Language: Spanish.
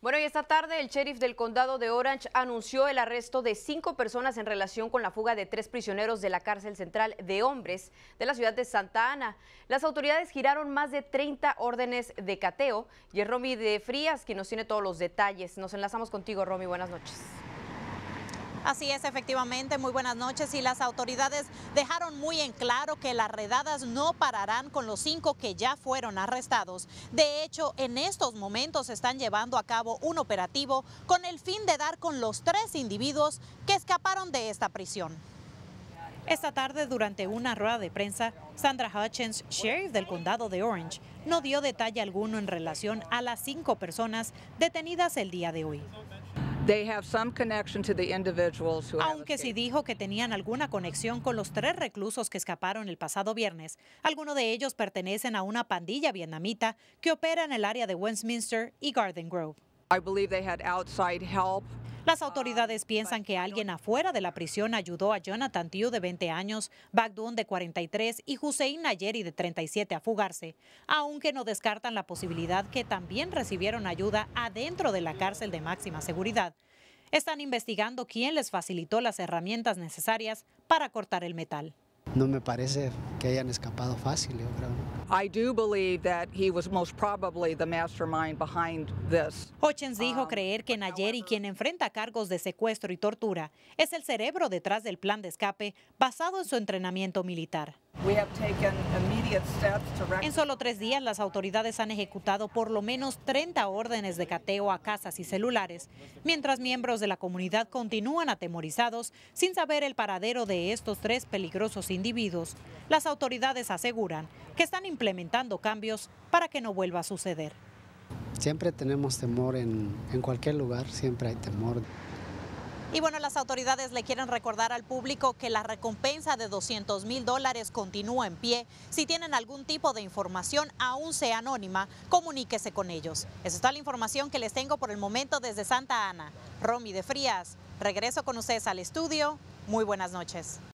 Bueno, y esta tarde el sheriff del condado de Orange anunció el arresto de cinco personas en relación con la fuga de tres prisioneros de la cárcel central de hombres de la ciudad de Santa Ana. Las autoridades giraron más de 30 órdenes de cateo y es Romy de Frías quien nos tiene todos los detalles. Nos enlazamos contigo, Romy. Buenas noches. Así es, efectivamente, muy buenas noches y las autoridades dejaron muy en claro que las redadas no pararán con los cinco que ya fueron arrestados. De hecho, en estos momentos están llevando a cabo un operativo con el fin de dar con los tres individuos que escaparon de esta prisión. Esta tarde, durante una rueda de prensa, Sandra Hutchins, sheriff del condado de Orange, no dio detalle alguno en relación a las cinco personas detenidas el día de hoy. Aunque sí dijo que tenían alguna conexión con los tres reclusos que escaparon el pasado viernes, algunos de ellos pertenecen a una pandilla vietnamita que opera en el área de Westminster y Garden Grove. Las autoridades piensan que alguien afuera de la prisión ayudó a Jonathan Tiu de 20 años, Bagdun de 43 y Hussein Nayeri de 37 a fugarse, aunque no descartan la posibilidad que también recibieron ayuda adentro de la cárcel de máxima seguridad. Están investigando quién les facilitó las herramientas necesarias para cortar el metal. No me parece que hayan escapado fácil, yo creo. I do believe that he was most probably the mastermind behind this. Hutchins dijo um, creer que Nayeri, quien enfrenta cargos de secuestro y tortura, es el cerebro detrás del plan de escape basado en su entrenamiento militar. En solo tres días, las autoridades han ejecutado por lo menos 30 órdenes de cateo a casas y celulares, mientras miembros de la comunidad continúan atemorizados sin saber el paradero de estos tres peligrosos individuos. Las autoridades aseguran que están implementando cambios para que no vuelva a suceder. Siempre tenemos temor en, en cualquier lugar, siempre hay temor. Y bueno, las autoridades le quieren recordar al público que la recompensa de 200 mil dólares continúa en pie. Si tienen algún tipo de información, aún sea anónima, comuníquese con ellos. Esa es toda la información que les tengo por el momento desde Santa Ana. Romy de Frías, regreso con ustedes al estudio. Muy buenas noches.